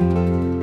Música